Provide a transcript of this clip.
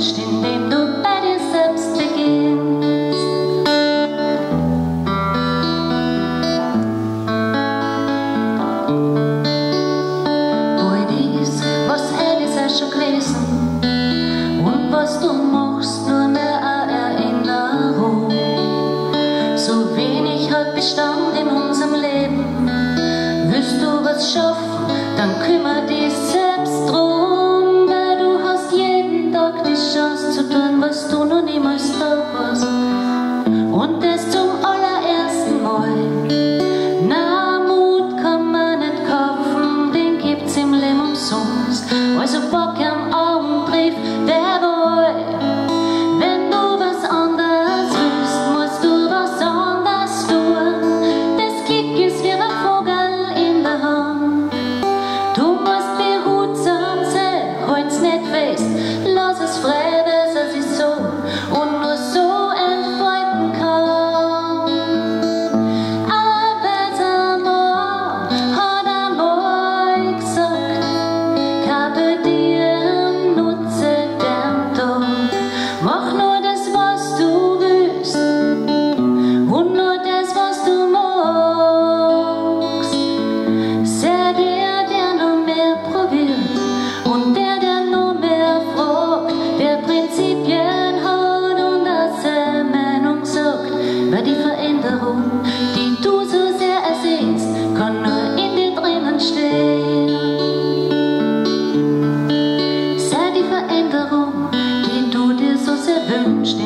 Mensch, indem du bei dir selbst beginnst. Wo ich ist, was er ist, er schon gewesen und was du machst, nur mehr eine Erinnerung. So wenig hat Bestand in unserem Leben, willst du was schaffen? Nur die Veränderung, die du so sehr ersehnst, kann nur in dir drinnen stehen. Sei die Veränderung, die du dir so sehr wünschst,